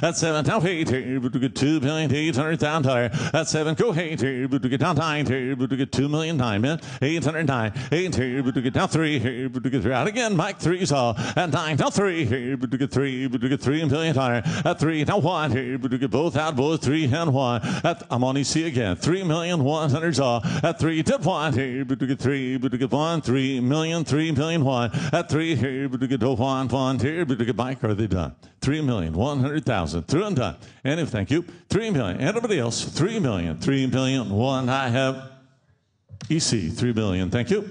That's seven. Now hey, get two million eight hundred thousand dollars. That's seven. Go hey, get down nine. Get two million nine. Eight hundred nine. Eight. Get down three. Get three out again. Mike three saw and nine. Now three. Get three. Get three million dollars. At three. Now one. To get both out. Both three and one. At I'm on EC again. Three million one hundred saw. At three. Did one. But to get three. Get one. Three million. Three million one. At three. Get one. One. But to get Mike. Are they done? Three million one hundred thousand. Through and done. And if thank you. Three million. Anybody else? Three million. Three million. One. I have EC. Three million. Thank you.